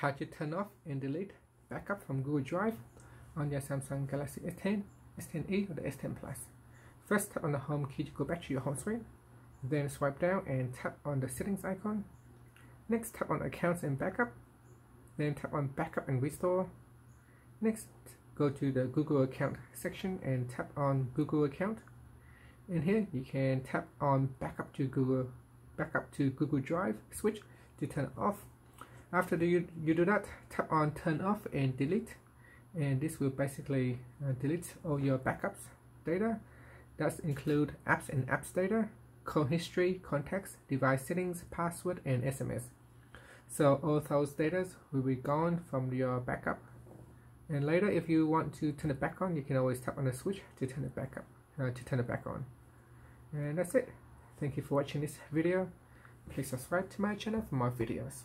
how to turn off and delete backup from Google Drive on your Samsung Galaxy S10, S10e or the S10 Plus. First tap on the home key to go back to your home screen. Then swipe down and tap on the settings icon. Next tap on accounts and backup. Then tap on backup and restore. Next go to the Google account section and tap on Google account. In here you can tap on backup to Google backup to Google Drive switch to turn it off after you, you do that tap on turn off and delete. And this will basically uh, delete all your backups data. That include apps and apps data call history contacts device settings password and SMS so all those data will be gone from your backup. And later if you want to turn it back on you can always tap on the switch to turn it back up uh, to turn it back on. And that's it. Thank you for watching this video. Please subscribe to my channel for more videos